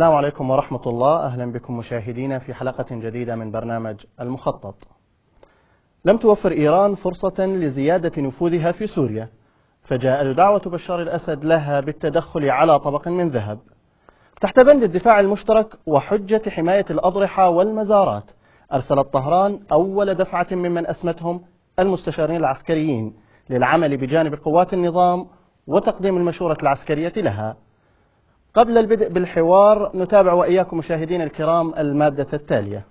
السلام عليكم ورحمة الله. أهلا بكم مشاهدينا في حلقة جديدة من برنامج المخطط. لم توفر إيران فرصة لزيادة نفوذها في سوريا فجاء دعوة بشار الأسد لها بالتدخل على طبق من ذهب. تحت بند الدفاع المشترك وحجة حماية الأضرحة والمزارات أرسلت طهران أول دفعة ممن أسمتهم المستشارين العسكريين للعمل بجانب قوات النظام وتقديم المشورة العسكرية لها. قبل البدء بالحوار نتابع وإياكم مشاهدين الكرام المادة التالية.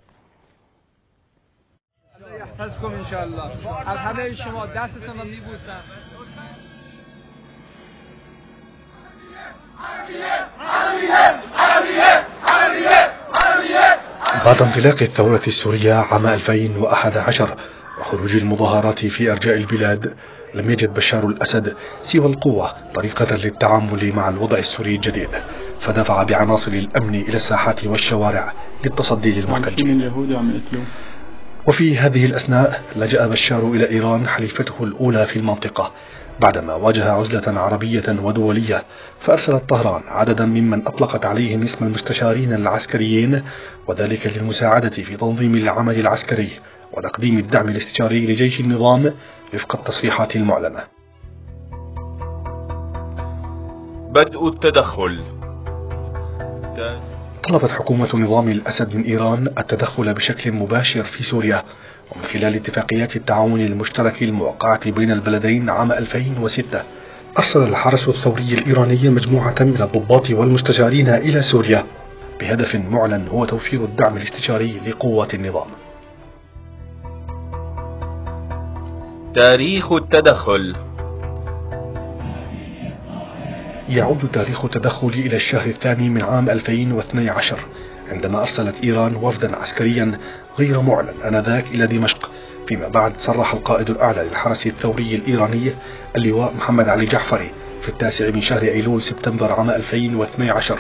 يحفظكم إن شاء الله. از همه شما دستتون رو میبوسم. بعد انطلاق الثورة السورية عام 2011 وخروج المظاهرات في أرجاء البلاد لم يجد بشار الأسد سوى القوة طريقة للتعامل مع الوضع السوري الجديد فدفع بعناصر الأمن إلى الساحات والشوارع للتصدي للمحتجين وفي هذه الأثناء لجأ بشار إلى إيران حليفته الأولى في المنطقة بعدما واجه عزلة عربية ودولية فأرسلت طهران عددا ممن أطلقت عليهم اسم المستشارين العسكريين وذلك للمساعدة في تنظيم العمل العسكري وتقديم الدعم الاستشاري لجيش النظام وفق التصريحات المعلنة. بدء التدخل. طلبت حكومة نظام الأسد من إيران التدخل بشكل مباشر في سوريا ومن خلال اتفاقيات التعاون المشترك الموقعة بين البلدين عام 2006 أرسل الحرس الثوري الإيراني مجموعة من الضباط والمستشارين إلى سوريا بهدف معلن هو توفير الدعم الاستشاري لقوات النظام. تاريخ التدخل. يعود تاريخ التدخل إلى الشهر الثاني من عام 2012 عندما أرسلت إيران وفدا عسكريا غير معلن آنذاك إلى دمشق. فيما بعد صرح القائد الأعلى للحرس الثوري الإيراني اللواء محمد علي جعفري في التاسع من شهر أيلول سبتمبر عام 2012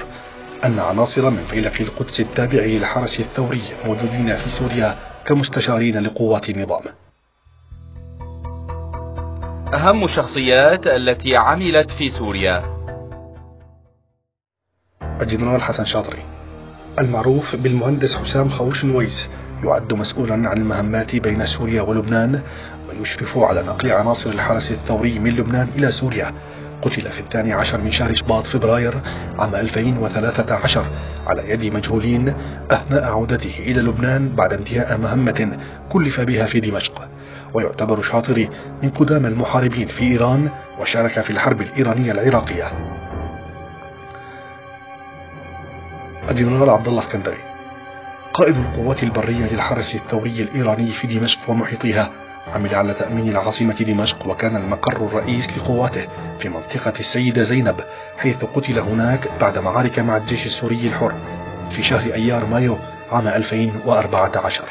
أن عناصر من فيلق القدس التابع للحرس الثوري موجودين في سوريا كمستشارين لقوات النظام. أهم الشخصيات التي عملت في سوريا. الجنرال حسن شاطري. المعروف بالمهندس حسام خوش نويس يعد مسؤولا عن المهمات بين سوريا ولبنان ويشرف على نقل عناصر الحرس الثوري من لبنان إلى سوريا. قتل في الثاني عشر من شهر شباط فبراير عام 2013 على يد مجهولين أثناء عودته إلى لبنان بعد انتهاء مهمة كلف بها في دمشق. ويعتبر شاطري من قدام المحاربين في إيران وشارك في الحرب الإيرانية العراقية. الجنرال عبد الله اسكندري قائد القوات البرية للحرس الثوري الإيراني في دمشق ومحيطها عمل على تأمين العاصمة دمشق وكان المقر الرئيس لقواته في منطقة السيدة زينب حيث قتل هناك بعد معارك مع الجيش السوري الحر في شهر أيار مايو عام 2014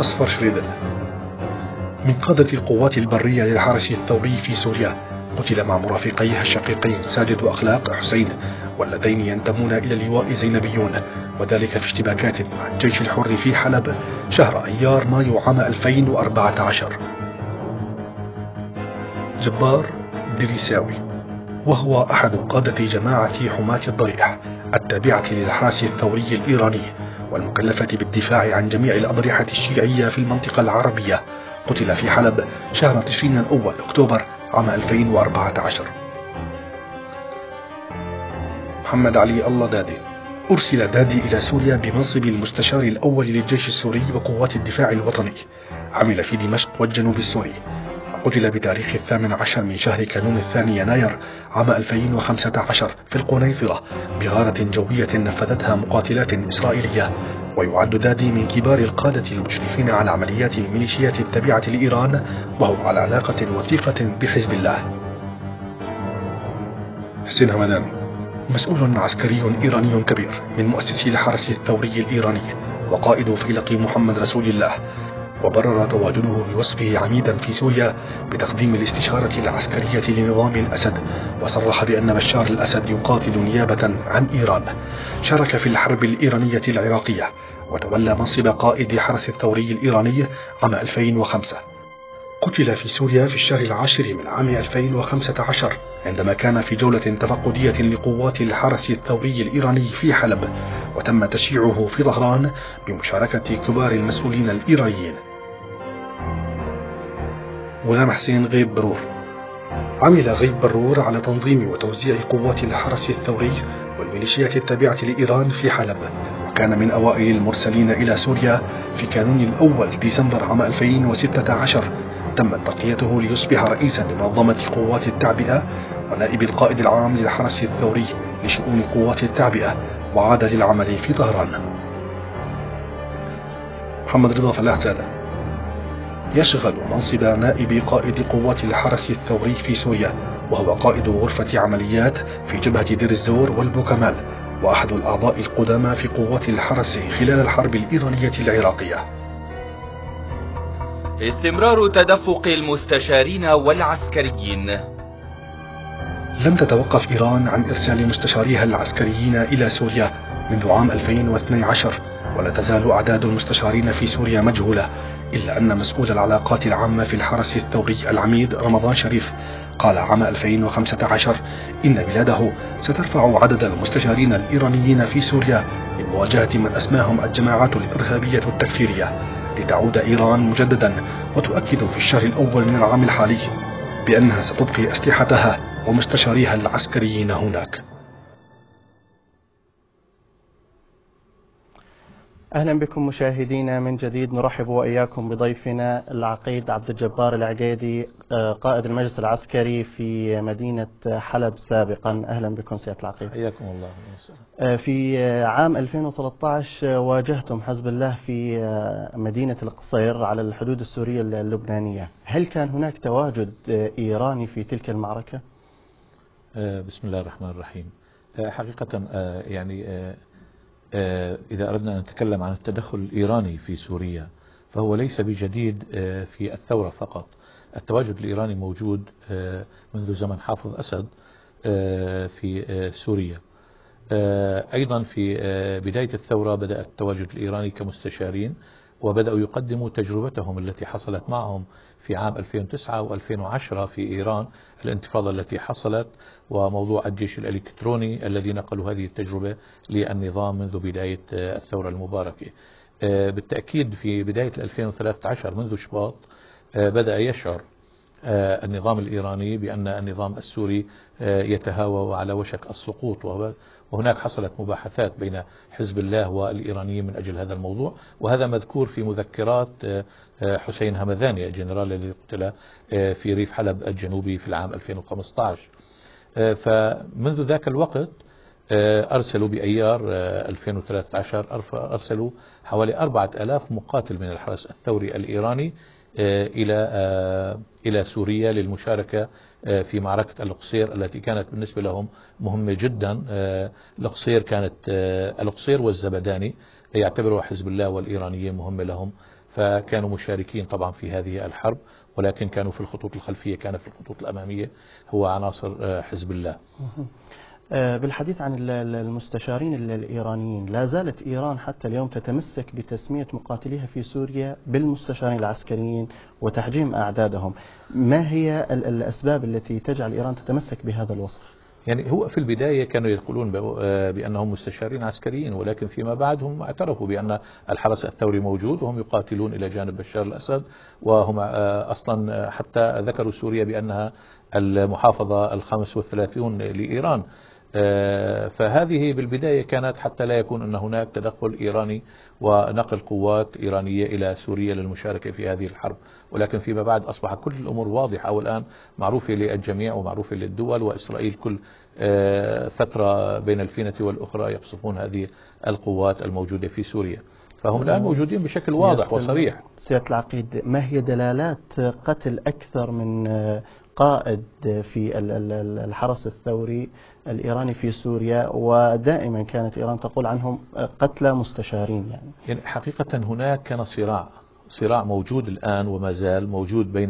أصفر شريدل من قادة القوات البرية للحرس الثوري في سوريا قتل مع مرافقيه الشقيقين ساجد وأخلاق حسين واللذين ينتمون إلى اللواء زينبيون وذلك في اشتباكات مع الجيش الحر في حلب شهر أيار مايو عام 2014 جبار دريساوي وهو أحد قادة جماعة حماة الضريح التابعة للحرس الثوري الإيراني. والمكلفة بالدفاع عن جميع الأضرحة الشيعية في المنطقة العربية. قتل في حلب شهر تشرين الأول أكتوبر عام 2014 محمد علي الله دادي. أرسل دادي إلى سوريا بمنصب المستشار الأول للجيش السوري وقوات الدفاع الوطني. عمل في دمشق والجنوب السوري. قتل بتاريخ الثامن عشر من شهر كانون الثاني يناير عام 2015 في القنيطرة بغارة جوية نفذتها مقاتلات إسرائيلية. ويعد دادي من كبار القادة المشرفين على عمليات الميليشيات التابعة لإيران وهو على علاقة وثيقة بحزب الله. حسين همدان مسؤول عسكري إيراني كبير من مؤسسي الحرس الثوري الإيراني وقائد فيلق محمد رسول الله. وبرر تواجده بوصفه عميدا في سوريا بتقديم الاستشارة العسكرية لنظام الأسد وصرح بأن بشار الأسد يقاتل نيابة عن إيران. شارك في الحرب الإيرانية العراقية وتولى منصب قائد حرس الثوري الإيراني عام 2005 قتل في سوريا في الشهر العاشر من عام 2015 عندما كان في جولة تفقدية لقوات الحرس الثوري الإيراني في حلب وتم تشييعه في ظهران بمشاركة كبار المسؤولين الإيرانيين. غلام حسين غيب برور. عمل غيب برور على تنظيم وتوزيع قوات الحرس الثوري والميليشيات التابعة لإيران في حلب. وكان من أوائل المرسلين إلى سوريا في كانون الأول ديسمبر عام 2016 تمت ترقيته ليصبح رئيسا لمنظمة قوات التعبئة ونائب القائد العام للحرس الثوري لشؤون قوات التعبئة وعاد للعمل في طهران. محمد رضا فلاح زاده يشغل منصب نائب قائد قوات الحرس الثوري في سوريا وهو قائد غرفة عمليات في جبهة دير الزور والبوكمال وأحد الأعضاء القدامى في قوات الحرس خلال الحرب الإيرانية العراقية. استمرار تدفق المستشارين والعسكريين. لم تتوقف إيران عن إرسال مستشاريها العسكريين إلى سوريا منذ عام 2012 ولا تزال أعداد المستشارين في سوريا مجهولة إلا أن مسؤول العلاقات العامة في الحرس الثوري العميد رمضان شريف قال عام 2015 إن بلاده سترفع عدد المستشارين الإيرانيين في سوريا لمواجهة من أسماهم الجماعات الإرهابية التكفيرية لتعود إيران مجددا وتؤكد في الشهر الأول من العام الحالي بأنها ستبقي أسلحتها ومستشاريها العسكريين هناك. أهلا بكم مشاهدينا من جديد نرحب وإياكم بضيفنا العقيد عبد الجبار العقيدي آه، قائد المجلس العسكري في مدينة حلب سابقا. أهلا بكم سيادة العقيد. حياكم الله. آه، في آه، عام 2013 واجهتم حزب الله في مدينة القصير على الحدود السورية اللبنانية. هل كان هناك تواجد إيراني في تلك المعركة؟ بسم الله الرحمن الرحيم. حقيقة يعني آه، إذا أردنا أن نتكلم عن التدخل الإيراني في سوريا فهو ليس بجديد آه، في الثورة فقط. التواجد الإيراني موجود آه، منذ زمن حافظ أسد في سوريا. أيضا في بداية الثورة بدأ التواجد الإيراني كمستشارين. وبدأوا يقدموا تجربتهم التي حصلت معهم في عام 2009 و2010 في إيران الانتفاضة التي حصلت وموضوع الجيش الإلكتروني الذي نقلوا هذه التجربة للنظام منذ بداية الثورة المباركة. آه، بالتأكيد في بداية 2013 منذ شباط آه، بدأ يشعر النظام الإيراني بأن النظام السوري آه، يتهاوى وعلى وشك السقوط وهناك حصلت مباحثات بين حزب الله والإيرانيين من أجل هذا الموضوع وهذا مذكور في مذكرات آه، حسين همذاني الجنرال الذي قتل في ريف حلب الجنوبي في العام 2015 فمنذ ذاك الوقت أرسلوا بأيار 2013 أرسلوا حوالي 4000 مقاتل من الحرس الثوري الإيراني آه، إلى آه، إلى سوريا للمشاركة آه، في معركة القصير التي كانت بالنسبة لهم مهمة جدا. القصير كانت القصير والزبداني يعتبروا حزب الله والإيرانيين مهمة لهم فكانوا مشاركين طبعا في هذه الحرب ولكن كانوا في الخطوط الخلفية كان في الخطوط الأمامية هو عناصر حزب الله. آه، بالحديث عن المستشارين الإيرانيين لا زالت إيران حتى اليوم تتمسك بتسمية مقاتليها في سوريا بالمستشارين العسكريين وتحجيم أعدادهم. ما هي الأسباب التي تجعل إيران تتمسك بهذا الوصف؟ يعني هو في البداية كانوا يقولون آه، بأنهم مستشارين عسكريين ولكن فيما بعد هم اعترفوا بأن الحرس الثوري موجود وهم يقاتلون إلى جانب بشار الأسد وهم آه، أصلا حتى ذكروا سوريا بأنها المحافظة الخامس والثلاثون لإيران. آه، فهذه بالبداية كانت حتى لا يكون أن هناك تدخل إيراني ونقل قوات إيرانية إلى سوريا للمشاركة في هذه الحرب. ولكن فيما بعد أصبح كل الأمور واضحة والآن معروفة للجميع ومعروفة للدول وإسرائيل كل آه، فترة بين الفينة والأخرى يقصفون هذه القوات الموجودة في سوريا. فهم الآن موجودين بشكل واضح وصريح. سيادة العقيد ما هي دلالات قتل أكثر من قائد في الحرس الثوري الإيراني في سوريا ودائما كانت إيران تقول عنهم قتلى مستشارين يعني. يعني حقيقة هناك كان صراع صراع موجود الآن وما زال موجود بين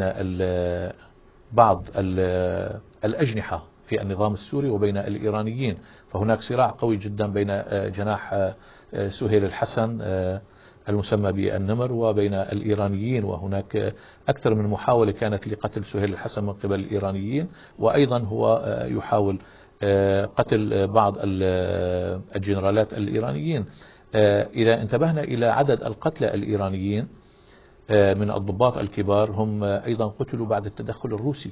بعض ال الأجنحة في النظام السوري وبين الإيرانيين فهناك صراع قوي جدا بين جناح سهيل الحسن المسمى بالنمر وبين الإيرانيين وهناك أكثر من محاولة كانت لقتل سهيل الحسن من قبل الإيرانيين وأيضا هو يحاول قتل بعض الجنرالات الإيرانيين. إذا انتبهنا إلى عدد القتلى الإيرانيين من الضباط الكبار هم أيضا قتلوا بعد التدخل الروسي.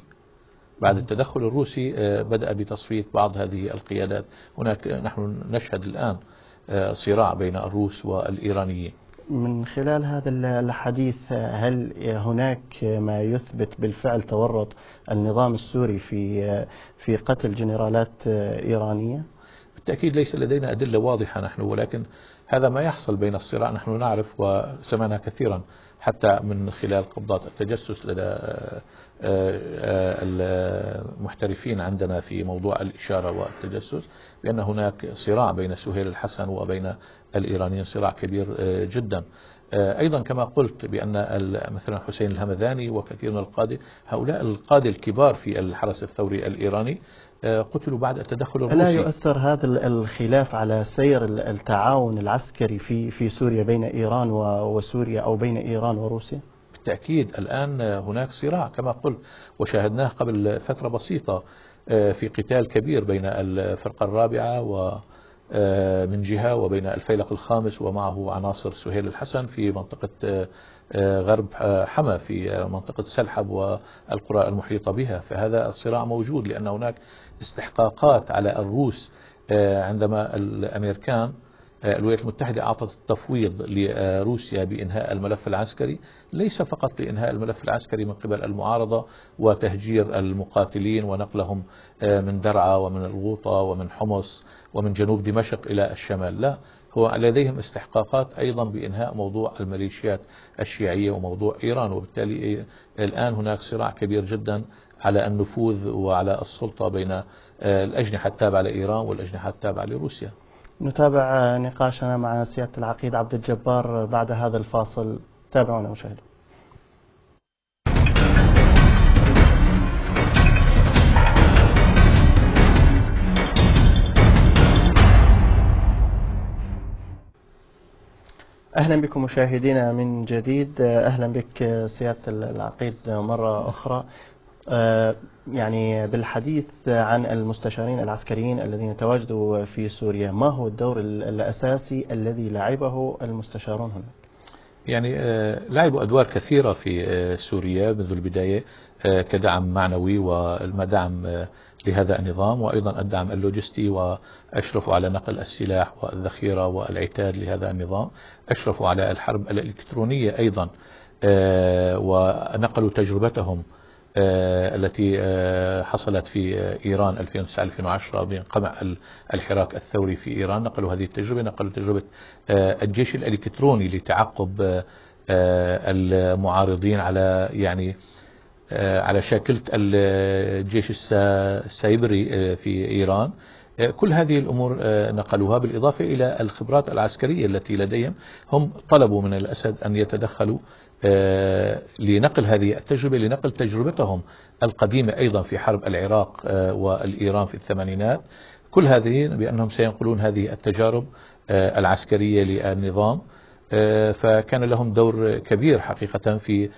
بعد التدخل الروسي بدأ بتصفية بعض هذه القيادات. هناك نحن نشهد الآن صراع بين الروس والإيرانيين. من خلال هذا الحديث هل هناك ما يثبت بالفعل تورط النظام السوري في في قتل جنرالات إيرانية؟ بالتأكيد ليس لدينا أدلة واضحة نحن ولكن هذا ما يحصل بين الصراع نحن نعرف وسمعنا كثيرا حتى من خلال قبضات التجسس لدى المحترفين عندنا في موضوع الإشارة والتجسس بأن هناك صراع بين سهيل الحسن وبين الإيرانيين صراع كبير آه، جدا أيضا كما قلت بأن مثلا حسين الهمذاني وكثير من القادة هؤلاء القادة الكبار في الحرس الثوري الإيراني آه، قتلوا بعد التدخل الروسي لا يؤثر هذا الخلاف على سير التعاون العسكري في في سوريا بين إيران وسوريا أو بين إيران وروسيا؟ بالتأكيد الآن هناك صراع كما قلت وشاهدناه قبل فترة بسيطة آه، في قتال كبير بين الفرقة الرابعة و آه، من جهة وبين الفيلق الخامس ومعه عناصر سهيل الحسن في منطقة غرب حما في منطقة سلحب والقرى المحيطة بها. فهذا الصراع موجود لأن هناك استحقاقات على الروس آه، عندما الأمريكان آه، الولايات المتحدة أعطت التفويض لروسيا بإنهاء الملف العسكري ليس فقط لإنهاء الملف العسكري من قبل المعارضة وتهجير المقاتلين ونقلهم آه، من درعا ومن الغوطة ومن حمص ومن جنوب دمشق إلى الشمال. لا هو لديهم استحقاقات أيضا بإنهاء موضوع الميليشيات الشيعية وموضوع إيران. وبالتالي الآن هناك صراع كبير جدا على النفوذ وعلى السلطة بين آه، الأجنحة التابعة لإيران والأجنحة التابعة لروسيا. نتابع نقاشنا مع سيادة العقيد عبد الجبار بعد هذا الفاصل. تابعونا مشاهدين أهلا بكم مشاهدينا من جديد. أهلا بك سيادة العقيد مرة أخرى. يعني بالحديث عن المستشارين العسكريين الذين تواجدوا في سوريا ما هو الدور الأساسي الذي لعبه المستشارون هناك؟ يعني آه، لعبوا أدوار كثيرة في آه، سوريا منذ البداية كدعم معنوي ودعم لهذا النظام وأيضا الدعم اللوجستي وأشرفوا على نقل السلاح والذخيرة والعتاد لهذا النظام أشرفوا على الحرب الإلكترونية أيضا ونقلوا تجربتهم آه، التي آه، حصلت في إيران 2009-2010 من قمع الحراك الثوري في إيران. نقلوا هذه التجربة نقلوا تجربة آه، الجيش الإلكتروني لتعقب المعارضين على يعني على شاكلة الجيش السايبري في إيران. كل هذه الأمور نقلوها بالإضافة إلى الخبرات العسكرية التي لديهم. هم طلبوا من الأسد أن يتدخلوا آه، لنقل هذه التجربة لنقل تجربتهم القديمة أيضا في حرب العراق آه، والإيران في الثمانينات. كل هذه بأنهم سينقلون هذه التجارب آه، العسكرية للنظام. فكان لهم دور كبير حقيقة في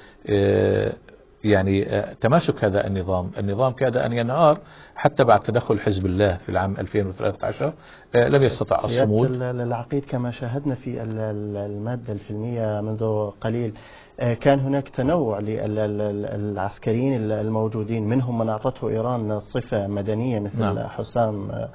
يعني تماسك هذا النظام. النظام كاد أن ينهار حتى بعد تدخل حزب الله في العام 2013 لم يستطع الصمود. العقيد كما شاهدنا في المادة الفيلمية منذ قليل. آه، كان هناك تنوع للعسكريين الموجودين منهم من أعطته إيران صفة مدنية مثل نعم. حسام آه،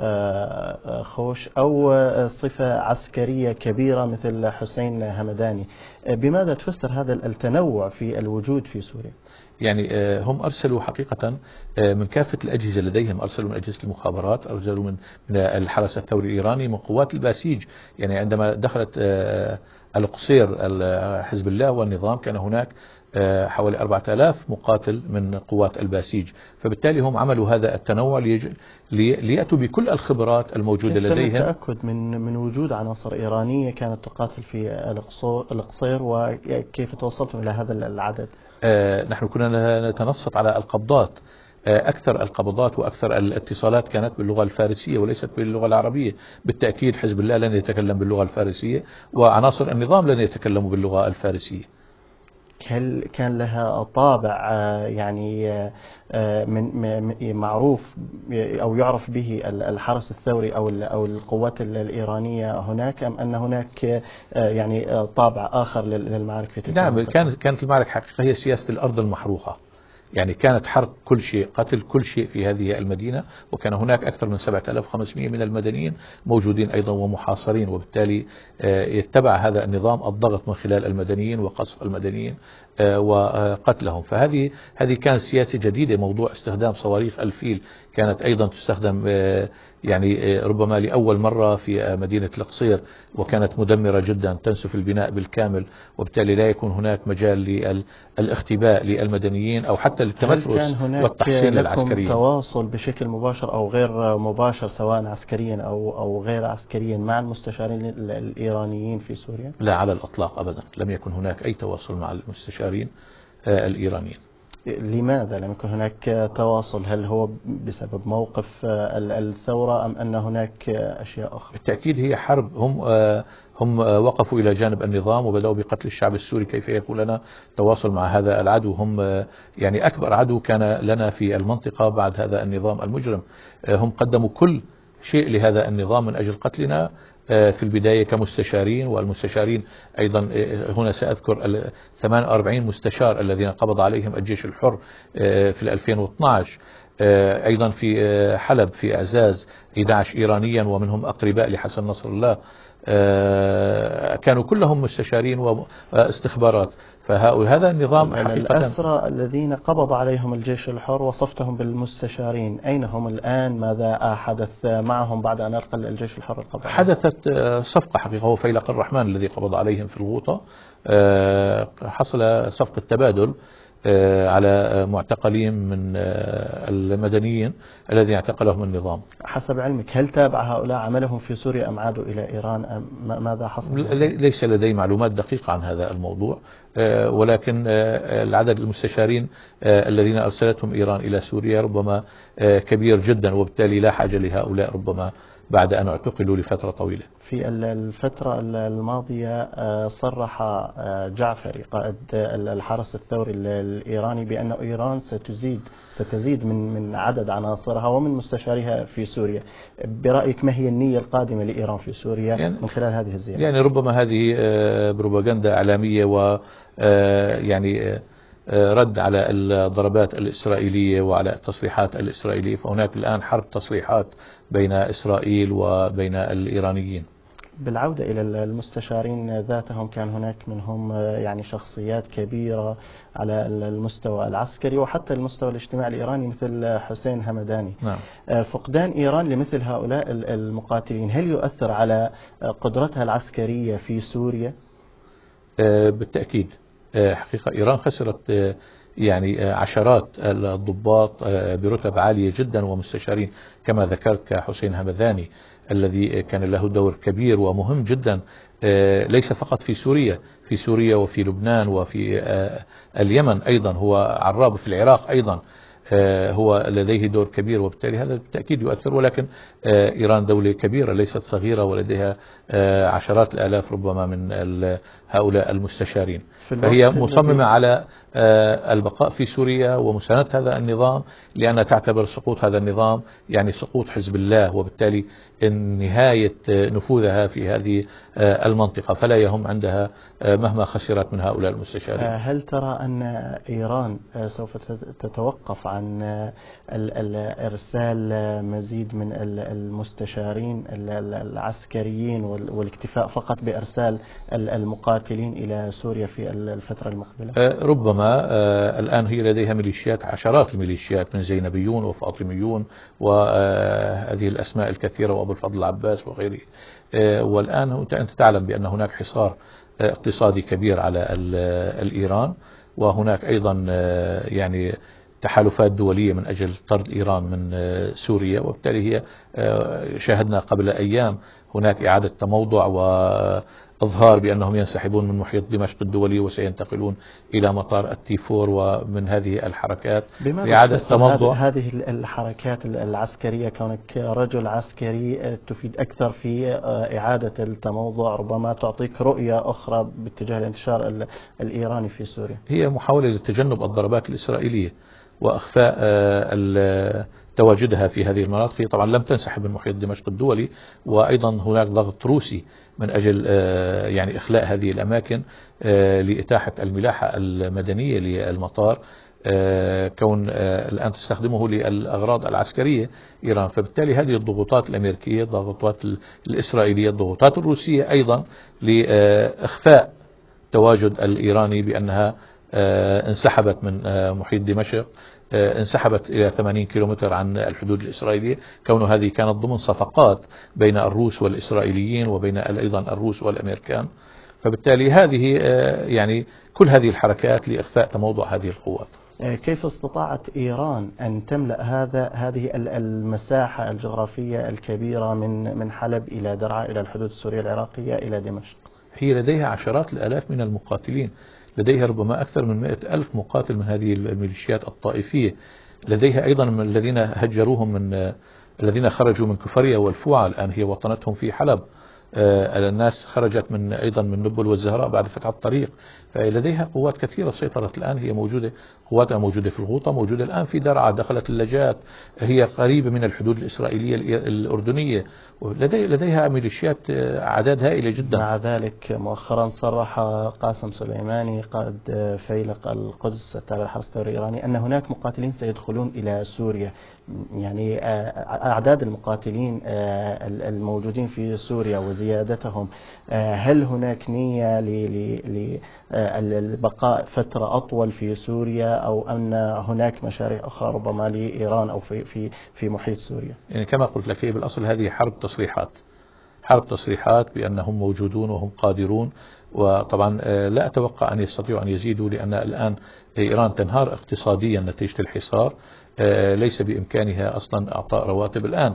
آه، خوش أو صفة عسكرية كبيرة مثل حسين همداني بماذا تفسر هذا التنوع في الوجود في سوريا؟ يعني هم أرسلوا حقيقة من كافة الأجهزة لديهم أرسلوا من أجهزة المخابرات أرسلوا من من الحرس الثوري الإيراني من قوات الباسيج يعني عندما دخلت القصير حزب الله والنظام كان هناك آه، حوالي 4000 مقاتل من قوات الباسيج. فبالتالي هم عملوا هذا التنوع ليأتوا بكل الخبرات الموجودة لديهم. التأكد من من وجود عناصر إيرانية كانت تقاتل في القصير وكيف توصلتم إلى هذا العدد؟ آه، نحن كنا نتنصت على القبضات أكثر القبضات وأكثر الاتصالات كانت باللغة الفارسية وليست باللغة العربية. بالتأكيد حزب الله لن يتكلم باللغة الفارسية وعناصر النظام لن يتكلموا باللغة الفارسية. هل كان لها طابع آه، يعني آه، آه، من معروف أو يعرف به الحرس الثوري أو أو القوات الإيرانية هناك أم أن هناك يعني طابع آخر للمعارك في تلك نعم كانت كانت المعركة حقيقه هي سياسة الأرض المحروقة. يعني كانت حرب كل شيء قتل كل شيء في هذه المدينة وكان هناك أكثر من 7500 من المدنيين موجودين أيضا ومحاصرين وبالتالي آه، يتبع هذا النظام الضغط من خلال المدنيين وقصف المدنيين آه، وقتلهم. فهذه هذه كانت سياسة جديدة موضوع استخدام صواريخ الفيل كانت أيضا تستخدم آه، يعني آه، ربما لأول مرة في آه، مدينة القصير وكانت مدمرة جدا تنسف البناء بالكامل وبالتالي لا يكون هناك مجال للاختباء للمدنيين أو حتى للتمترس كان هناك العسكري تواصل بشكل مباشر أو غير مباشر سواء عسكريا أو, أو غير عسكريا مع المستشارين الإيرانيين في سوريا؟ لا على الأطلاق أبدا. لم يكن هناك أي تواصل مع المستشارين الإيرانيين. لماذا لم يكن هناك تواصل؟ هل هو بسبب موقف الثورة أم أن هناك أشياء أخرى؟ بالتأكيد هي حرب. هم هم وقفوا إلى جانب النظام وبدأوا بقتل الشعب السوري. كيف يكون لنا؟ تواصل مع هذا العدو. هم يعني أكبر عدو كان لنا في المنطقة بعد هذا النظام المجرم. هم قدموا كل شيء لهذا النظام من أجل قتلنا. آه، في البداية كمستشارين والمستشارين أيضا آه، هنا سأذكر 48 مستشار الذين قبض عليهم الجيش الحر آه، في 2012 أيضا في حلب في أعزاز 11 إيرانيا ومنهم أقرباء لحسن نصر الله. كانوا كلهم مستشارين واستخبارات. فهذا النظام حقيقة الأسرى الذين قبض عليهم الجيش الحر وصفتهم بالمستشارين. أين هم الآن؟ ماذا حدث معهم بعد أن أرقل الجيش الحر القبض حدثت آه، صفقة حقيقة. هو فيلق الرحمن الذي قبض عليهم في الغوطة آه، حصل صفقة تبادل آه، على معتقلين من آه، المدنيين الذين اعتقلهم النظام. حسب علمك هل تابع هؤلاء عملهم في سوريا أم عادوا إلى إيران؟ أم ماذا حصل؟ ليس لدي معلومات دقيقة عن هذا الموضوع آه، ولكن العدد المستشارين الذين أرسلتهم إيران إلى سوريا ربما كبير جدا وبالتالي لا حاجة لهؤلاء ربما بعد أن اعتقلوا لفترة طويلة. في الفترة الماضية آه، صرح آه، جعفري قائد الحرس الثوري الإيراني بأن إيران ستزيد ستزيد من من عدد عناصرها ومن مستشاريها في سوريا. برأيك ما هي النية القادمة لإيران في سوريا يعني من خلال هذه الزيارة؟ يعني ربما هذه آه، بروباغندا إعلامية و يعني رد على الضربات الإسرائيلية وعلى التصريحات الإسرائيلية فهناك الآن حرب تصريحات بين إسرائيل وبين الإيرانيين بالعودة إلى المستشارين ذاتهم كان هناك منهم يعني شخصيات كبيرة على المستوى العسكري وحتى المستوى الاجتماعي الإيراني مثل حسين همداني نعم. فقدان إيران لمثل هؤلاء المقاتلين هل يؤثر على قدرتها العسكرية في سوريا؟ بالتأكيد آه، حقيقة إيران خسرت آه، يعني آه، عشرات الضباط برتب عالية جدا ومستشارين كما ذكرت كحسين همذاني الذي كان له دور كبير ومهم جدا ليس فقط في سوريا في سوريا وفي لبنان وفي اليمن أيضا هو عراب في العراق أيضا. آه، هو لديه دور كبير وبالتالي هذا بالتأكيد يؤثر ولكن آه، إيران دولة كبيرة ليست صغيرة ولديها آه، عشرات الآلاف ربما من هؤلاء المستشارين. فهي مصممة على البقاء في سوريا ومساندة هذا النظام لأنها تعتبر سقوط هذا النظام يعني سقوط حزب الله وبالتالي نهاية نفوذها في هذه المنطقة فلا يهم عندها مهما خسرت من هؤلاء المستشارين. هل ترى أن إيران سوف تتوقف عن عن إرسال مزيد من المستشارين العسكريين والإكتفاء فقط بإرسال المقاتلين إلى سوريا في الفترة المقبلة. أه، ربما أه، الآن هي لديها ميليشيات عشرات الميليشيات من زينبيون وفاطميون وهذه الأسماء الكثيرة وأبو الفضل العباس وغيره. أه، والآن أنت تعلم بأن هناك حصار اقتصادي كبير على الإيران وهناك أيضا يعني تحالفات دولية من أجل طرد إيران من آه، سوريا وبالتالي هي آه، شاهدنا قبل أيام هناك إعادة تموضع إظهار بأنهم ينسحبون من محيط دمشق الدولي وسينتقلون إلى مطار التيفور ومن هذه الحركات. تفسر تموضع؟ هذه الحركات العسكرية؟ كونك رجل عسكري آه، تفيد أكثر في إعادة التموضع ربما تعطيك رؤية أخرى باتجاه الانتشار ال- الإيراني في سوريا. هي محاولة لتجنب الضربات الإسرائيلية. وإخفاء آه، تواجدها في هذه المناطق. هي طبعا لم تنسحب من محيط دمشق الدولي وأيضا هناك ضغط روسي من أجل آه، يعني إخلاء هذه الأماكن آه، لإتاحة الملاحة المدنية للمطار كون الآن تستخدمه للأغراض العسكرية إيران. فبالتالي هذه الضغوطات الأمريكية الضغوطات ال- الإسرائيلية الضغوطات الروسية أيضا لإخفاء تواجد الإيراني بأنها انسحبت من آه، محيط دمشق آه، انسحبت إلى 80 كيلومتر عن الحدود الإسرائيلية. كون هذه كانت ضمن صفقات بين الروس والإسرائيليين وبين أيضا الروس والأمريكان. فبالتالي هذه آه، يعني كل هذه الحركات لإخفاء تموضع هذه القوات. آه، كيف استطاعت إيران أن تملأ هذا هذه ال- المساحة الجغرافية الكبيرة من من حلب إلى درعا إلى الحدود السورية العراقية إلى دمشق؟ هي لديها عشرات الآلاف من المقاتلين. لديها ربما أكثر من مئة ألف مقاتل من هذه الميليشيات الطائفية. لديها أيضا من الذين هجروهم من الذين خرجوا من كفرية والفوعة الآن هي وطنتهم في حلب. الناس خرجت من أيضا من نبل والزهراء بعد فتح الطريق. فلديها قوات كثيرة سيطرت الآن هي موجودة قواتها موجودة في الغوطة موجودة الآن في درعا دخلت اللجات. هي قريبة من الحدود الإسرائيلية الإ- الأردنية. لدي لديها ميليشيات آه، أعداد هائلة جدا. مع ذلك مؤخرا صرح قاسم سليماني قائد فيلق القدس التابع للحرس الثوري الإيراني أن هناك مقاتلين سيدخلون إلى سوريا. يعني آه، أعداد المقاتلين آه، الموجودين في سوريا وزيادتهم آه، هل هناك نية للبقاء فترة أطول في سوريا أو أن هناك مشاريع أخرى ربما لإيران أو في في في محيط سوريا؟ يعني كما قلت لك هي بالأصل هذه حرب تصريحات. حرب تصريحات بأنهم موجودون وهم قادرون وطبعا لا أتوقع أن يستطيعوا أن يزيدوا لأن الآن إيران تنهار اقتصاديا نتيجة الحصار آه، ليس بإمكانها أصلا إعطاء رواتب. الآن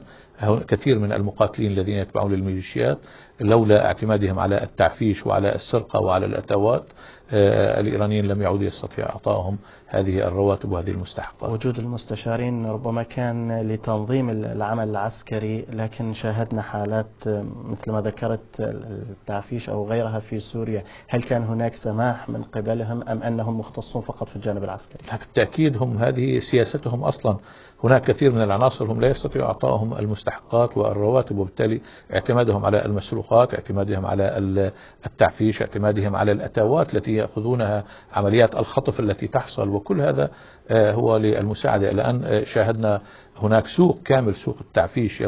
كثير من المقاتلين الذين يتبعون للميليشيات لولا اعتمادهم على التعفيش وعلى السرقة وعلى الأتوات آه، الإيرانيين لم يعودوا يستطيع إعطائهم هذه الرواتب وهذه المستحقات. وجود المستشارين ربما كان لتنظيم العمل العسكري لكن شاهدنا حالات مثل ما ذكرت التعفيش أو غيرها في سوريا. هل كان هناك سماح من قبلهم أم أنهم مختصون فقط في الجانب العسكري. بالتأكيد هم هذه سياستهم أصلا. هناك كثير من العناصر هم لا يستطيعوا إعطائهم المستحقات والرواتب وبالتالي اعتمادهم على المسروقات اعتمادهم على ال- التعفيش اعتمادهم على الأتاوات التي يأخذونها عمليات الخطف التي تحصل وكل هذا آه، هو للمساعدة. الآن آه، شاهدنا هناك سوق كامل سوق التعفيش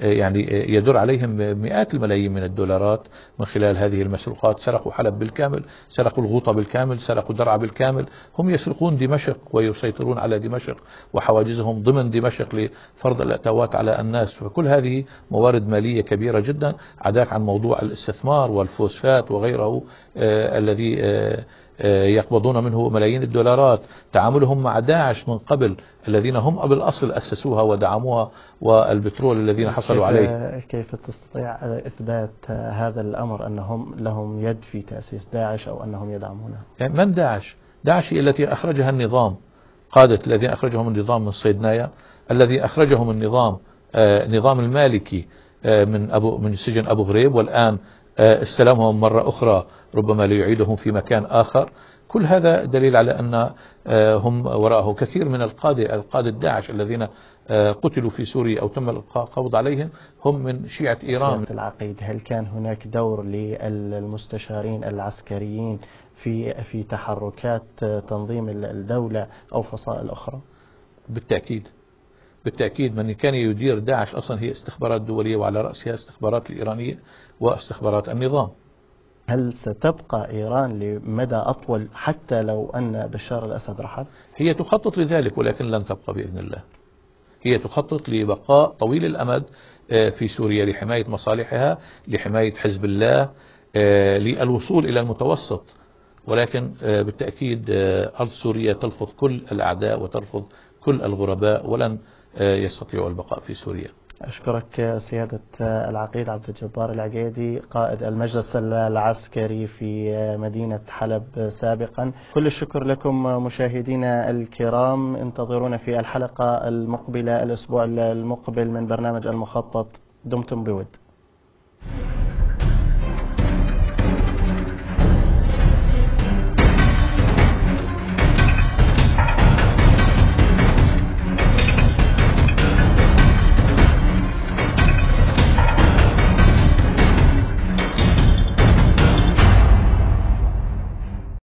يعني يدر عليهم مئات الملايين من الدولارات من خلال هذه المسروقات. سرقوا حلب بالكامل سرقوا الغوطة بالكامل سرقوا درعا بالكامل. هم يسرقون دمشق ويسيطرون على دمشق وحواجزهم ضمن دمشق لفرض الأتوات على الناس. فكل هذه موارد مالية كبيرة جدا عداك عن موضوع الاستثمار والفوسفات وغيره آه، الذي آه، يقبضون منه ملايين الدولارات. تعاملهم مع داعش من قبل الذين هم بالأصل أسسوها ودعموها والبترول الذين حصلوا كيف- عليه. كيف تستطيع إثبات هذا الأمر أنهم لهم يد في تأسيس داعش أو أنهم يدعمونها يعني من داعش؟ داعش التي أخرجها النظام. قادة الذين أخرجهم النظام من صيدنايا الذي أخرجهم النظام آه، نظام المالكي آه، من أبو من سجن أبو غريب والآن آه، استلمهم مرة أخرى ربما ليعيدهم في مكان آخر. كل هذا دليل على أن آه، هم وراءه كثير من القادة القادة داعش الذين آه، قتلوا في سوريا أو تم القبض عليهم هم من شيعة إيران. العقيد هل كان هناك دور للمستشارين العسكريين في في تحركات تنظيم الدولة أو فصائل أخرى؟ بالتأكيد. بالتأكيد من كان يدير داعش أصلا هي استخبارات دولية وعلى رأسها استخبارات الإيرانية واستخبارات النظام. هل ستبقى إيران لمدى أطول حتى لو أن بشار الأسد رحل؟ هي تخطط لذلك ولكن لن تبقى بإذن الله. هي تخطط لبقاء طويل الأمد آه، في سوريا لحماية مصالحها لحماية حزب الله آه، للوصول إلى المتوسط. ولكن آه، بالتأكيد أرض سوريا تلفظ كل الأعداء وترفض كل الغرباء ولن آه، يستطيعوا البقاء في سوريا. أشكرك سيادة العقيد عبد الجبار العقيدي قائد المجلس العسكري في مدينة حلب سابقا. كل الشكر لكم مشاهدينا الكرام. انتظرونا في الحلقة المقبلة الأسبوع المقبل من برنامج المخطط. دمتم بود.